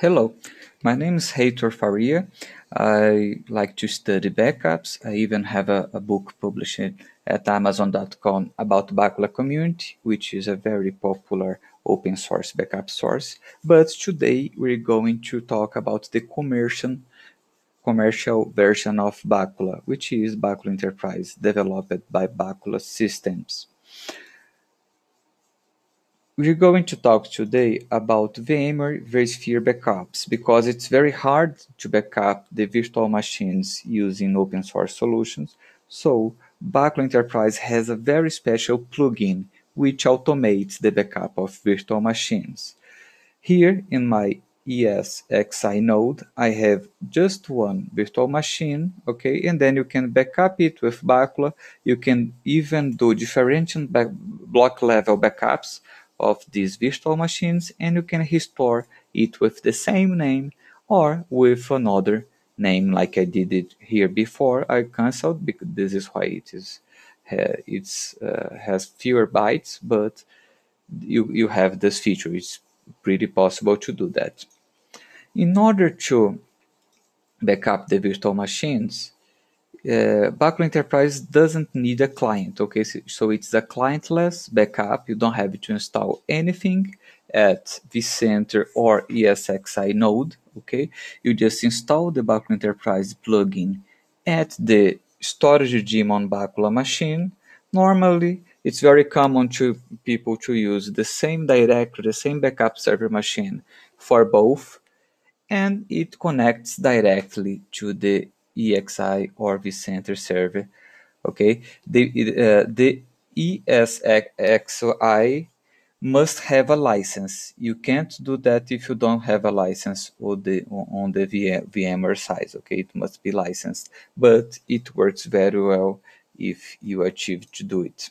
Hello, my name is Heitor Faria. I like to study backups. I even have a, a book published at Amazon.com about Bacula Community, which is a very popular open source backup source. But today we're going to talk about the commercial commercial version of Bacula, which is Bacula Enterprise, developed by Bacula Systems. We're going to talk today about VMware vSphere backups because it's very hard to backup the virtual machines using open source solutions. So Bacula Enterprise has a very special plugin which automates the backup of virtual machines. Here in my ESXi node, I have just one virtual machine, okay, and then you can backup it with Bacula. You can even do differential block level backups of these virtual machines and you can restore it with the same name or with another name like I did it here before I canceled because this is why it is uh, it's uh, has fewer bytes but you you have this feature. It's pretty possible to do that. In order to backup the virtual machines uh, Bacula Enterprise doesn't need a client, okay? So, it's a clientless backup. You don't have to install anything at vCenter or ESXi node, okay? You just install the Bacula Enterprise plugin at the storage daemon Bacula machine. Normally, it's very common to people to use the same directory, the same backup server machine for both, and it connects directly to the ESXi or vCenter server. Okay, the uh, the ESXi must have a license. You can't do that if you don't have a license on the on the VMware side. Okay, it must be licensed, but it works very well if you achieve to do it.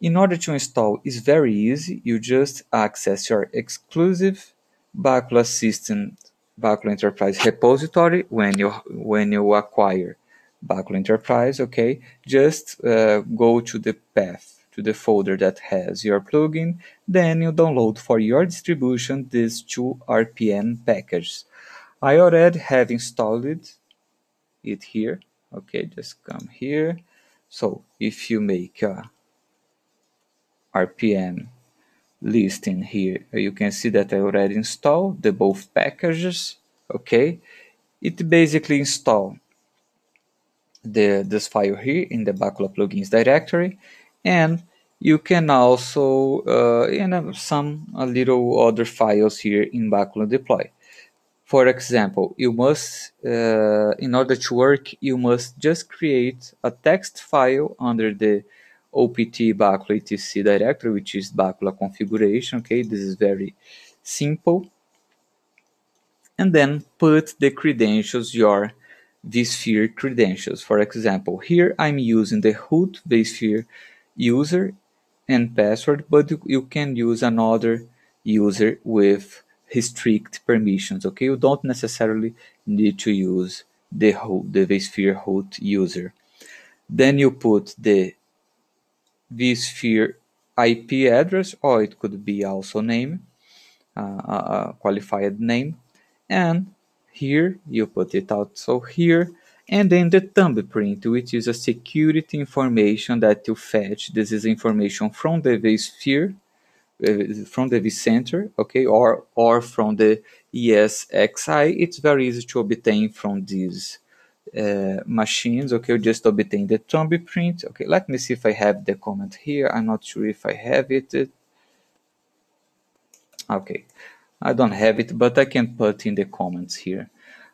In order to install, it's very easy. You just access your exclusive Bacula system Bacula Enterprise repository when you when you acquire Bacula Enterprise, okay, just uh, go to the path to the folder that has your plugin, then you download for your distribution these two RPM packages. I already have installed it, it here, okay, just come here. So if you make a RPM listing here. You can see that I already installed the both packages okay? It basically install the this file here in the Bacula plugins directory and you can also uh, you know some a little other files here in Bacula deploy. For example you must uh, in order to work you must just create a text file under the opt Bacula etc directory, which is Bacula configuration. Okay, this is very simple. And then put the credentials, your vSphere credentials. For example, here I'm using the root vSphere user and password, but you can use another user with restrict permissions. Okay, you don't necessarily need to use the the vSphere root user. Then you put the vSphere IP address, or it could be also name, uh, a qualified name. And here you put it also here. And then the thumbprint, which is a security information that you fetch. This is information from the vSphere, uh, from the vCenter, okay, or or from the ESXi. It's very easy to obtain from these uh, machines. Okay, just obtain the thumbprint. Okay, let me see if I have the comment here. I'm not sure if I have it. Okay, I don't have it, but I can put in the comments here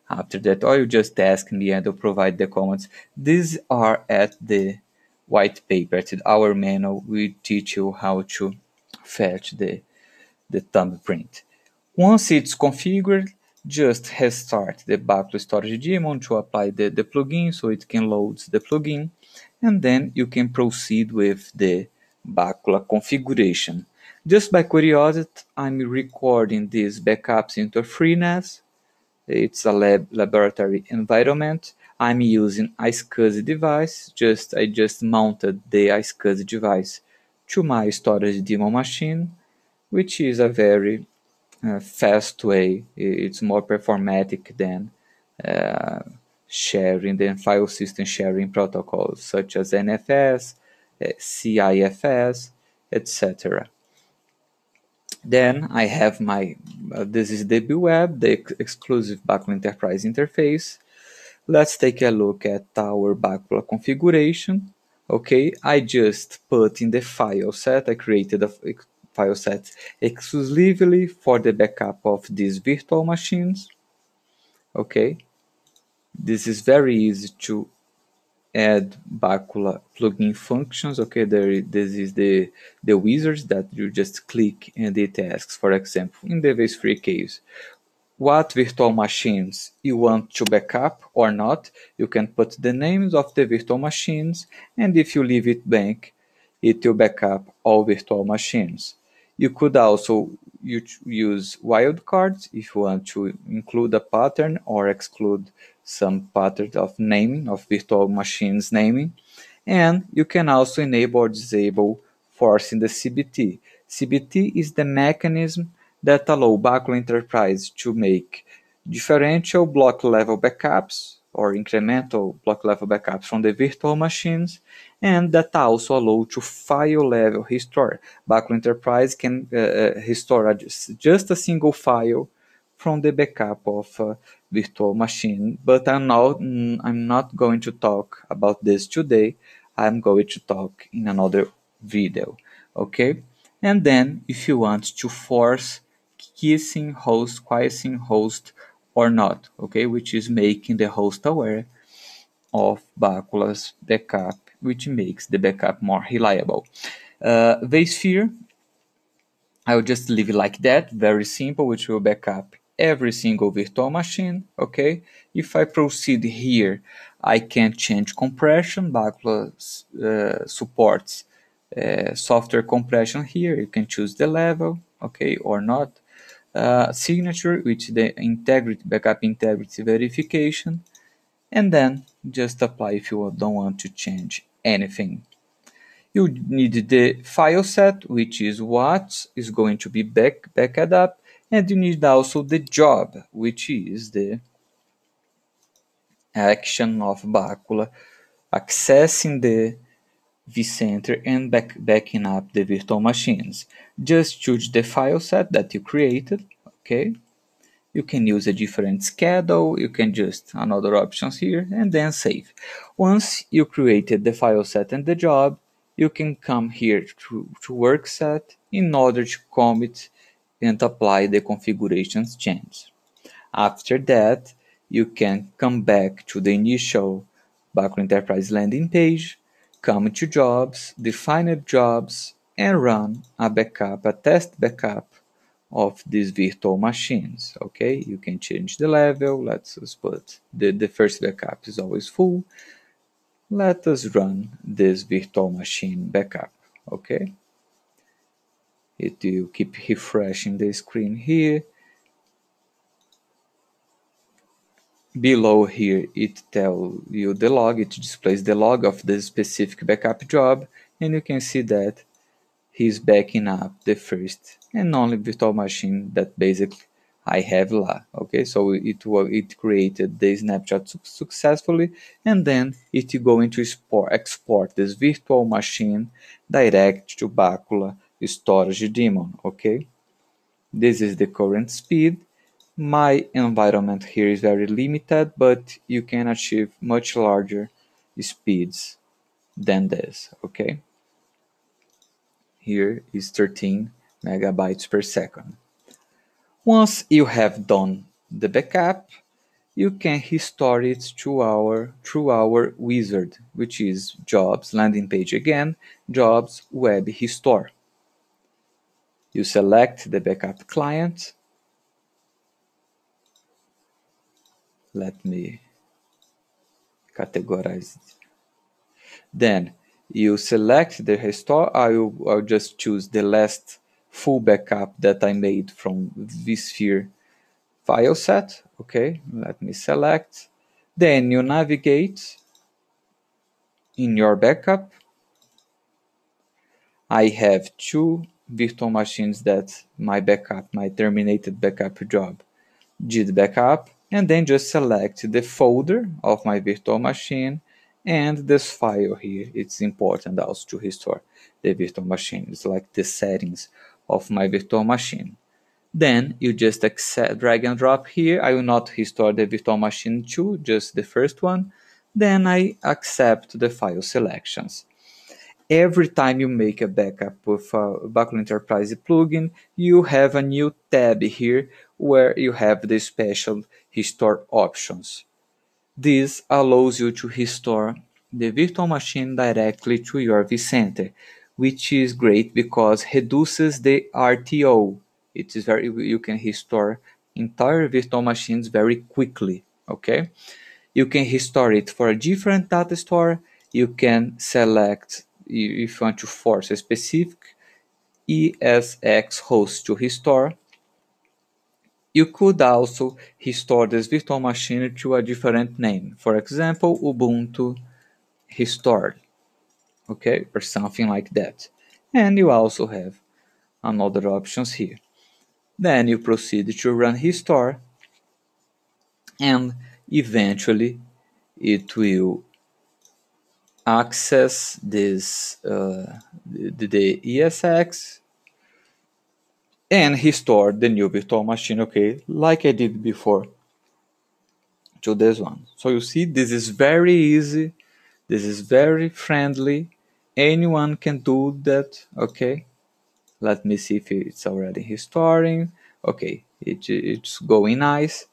after that, or you just ask me and I'll provide the comments. These are at the white paper, at our manual. We teach you how to fetch the, the thumbprint. Once it's configured, just restart the Bacula storage daemon to apply the, the plugin so it can load the plugin and then you can proceed with the Bacula configuration. Just by curiosity, I'm recording these backups into FreeNAS. It's a lab laboratory environment. I'm using iSCSI device. Just I just mounted the iSCSI device to my storage daemon machine, which is a very fast way. It's more performatic than uh, sharing than file system sharing protocols such as NFS, uh, CIFS, etc. Then I have my, uh, this is DBWeb, the ex exclusive Bacula Enterprise interface. Let's take a look at our Bacula configuration. Okay, I just put in the file set, I created a file set exclusively for the backup of these virtual machines. Okay, this is very easy to add Bacula plugin functions. Okay, there this is the the wizards that you just click and it asks. For example, in the vSphere case, what virtual machines you want to backup or not. You can put the names of the virtual machines, and if you leave it blank, it will backup all virtual machines. You could also use wildcards if you want to include a pattern or exclude some pattern of naming of virtual machines naming. And you can also enable or disable forcing the CBT. CBT is the mechanism that allow Bacula Enterprise to make differential block level backups or incremental block level backups from the virtual machines and that also allow to file level restore. Bacula Enterprise can uh, uh restore just a single file from the backup of a virtual machine. But I'm not, I'm not going to talk about this today. I'm going to talk in another video. Okay? And then if you want to force kissing host, quiescing host or not, okay, which is making the host aware of Bacula's backup, which makes the backup more reliable. Uh, vSphere, I will just leave it like that, very simple, which will backup every single virtual machine, okay? If I proceed here, I can change compression, Bacula uh, supports uh, software compression here, you can choose the level, okay, or not. Signature, which the integrity, backup integrity verification, and then just apply if you don't want to change anything. You need the file set, which is what is going to be back, backed up, and you need also the job, which is the action of Bacula accessing the vCenter and back, backing up the virtual machines. Just choose the file set that you created, okay? You can use a different schedule, you can just another options here and then save. Once you created the file set and the job, you can come here to, to work set in order to commit and apply the configurations change. After that, you can come back to the initial Bacula Enterprise landing page come to jobs, define jobs, and run a backup, a test backup of these virtual machines. Okay, you can change the level. Let's put the, the first backup is always full. Let us run this virtual machine backup. Okay, it will keep refreshing the screen here Below here it tells you the log, it displays the log of the specific backup job and you can see that he's backing up the first and only virtual machine that basically I have la. Okay, so it it created the snapshot su successfully and then it going to export, export this virtual machine direct to Bacula storage daemon. Okay, this is the current speed my environment here is very limited, but you can achieve much larger speeds than this, okay? Here is 13 megabytes per second. Once you have done the backup, you can restore it to our, through our wizard, which is jobs landing page again, jobs web restore. You select the backup client, let me categorize it. Then you select the restore. I will I'll just choose the last full backup that I made from vSphere file set. Okay, let me select. Then you navigate in your backup. I have two virtual machines that my backup, my terminated backup job did backup, and then just select the folder of my virtual machine and this file here. It's important also to restore the virtual machine. It's like the settings of my virtual machine. Then you just accept, drag and drop here. I will not restore the virtual machine 2, just the first one. Then I accept the file selections. Every time you make a backup with a Bacula Enterprise plugin, you have a new tab here where you have the special restore options. This allows you to restore the virtual machine directly to your vCenter, which is great because reduces the RTO, it is very you can restore entire virtual machines very quickly okay? You can restore it for a different data store. You can select if you want to force a specific ESX host to restore you could also restore this virtual machine to a different name. For example ubuntu restored okay or something like that. And you also have another options here. Then you proceed to run restore and eventually it will access this uh, the, the ESX and restore the new virtual machine okay like I did before to this one. So you see this is very easy this is very friendly. Anyone can do that okay. Let me see if it's already restoring okay it, it's going nice.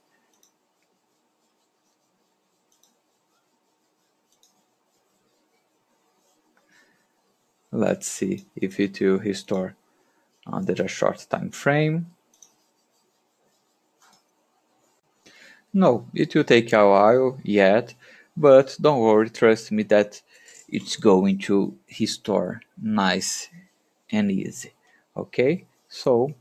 Let's see if it will restore under a short time frame. No it will take a while yet but don't worry trust me that it's going to restore nice and easy okay? So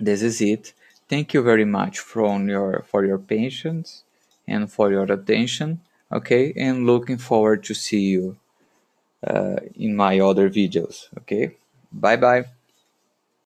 this is it. Thank you very much for your for your patience and for your attention okay? And looking forward to see you uh, in my other videos okay? Bye bye